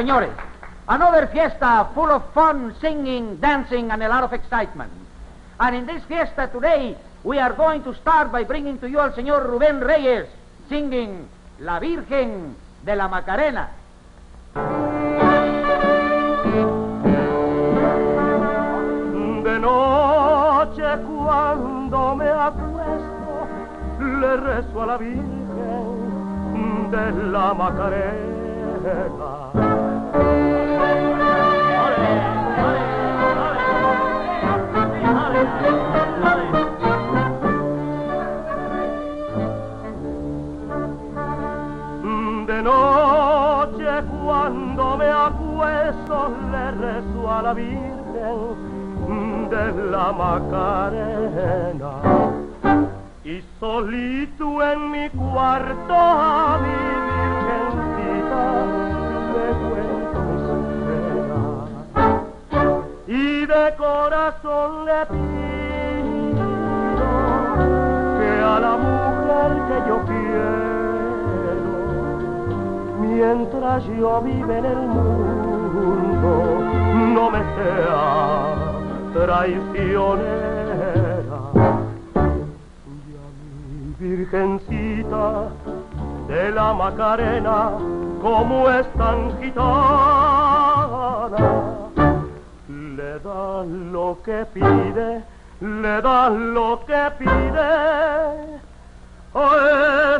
señores. Another fiesta full of fun, singing, dancing, and a lot of excitement. And in this fiesta today, we are going to start by bringing to you al señor Rubén Reyes singing La Virgen de la Macarena. De noche cuando me acuesto, le rezo a la Virgen de la Macarena. La Virgen de la Macarena. Y solito en mi cuarto a mi Virgencita le cuento penas y de corazón le pido que a la mujer que yo quiero mientras yo vive en el mundo traicionera. Y a mi virgencita de la Macarena como es tan gitana. Le da lo que pide le da lo que pide. Oh,